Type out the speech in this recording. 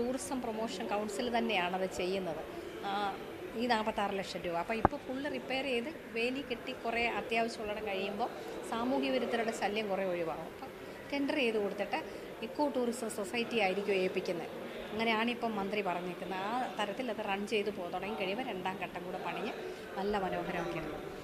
Tourism promotion council തന്നെയാണ് അത് ചെയ്യുന്നത്. ഈ നാൽപ്പത്താറ് ലക്ഷം രൂപ. അപ്പോൾ ഇപ്പോൾ ഫുള്ള് റിപ്പയർ ചെയ്ത് വേലി കെട്ടി കുറേ അത്യാവശ്യമുള്ളിടം കഴിയുമ്പോൾ സാമൂഹ്യ വിരുദ്ധരുടെ ശല്യം കുറേ ഒഴിവാകും. അപ്പോൾ ടെൻഡർ ചെയ്ത് കൊടുത്തിട്ട് ഇക്കോ ടൂറിസം സൊസൈറ്റി ആയിരിക്കും ഏൽപ്പിക്കുന്നത് അങ്ങനെയാണ് ഇപ്പം മന്ത്രി പറഞ്ഞിരിക്കുന്നത്. ആ തരത്തിൽ അത് റൺ ചെയ്ത് പോ തുടങ്ങി കഴിയുമ്പോൾ രണ്ടാം ഘട്ടം കൂടെ പണിഞ്ഞ് നല്ല മനോഹരമാക്കിയിരുന്നു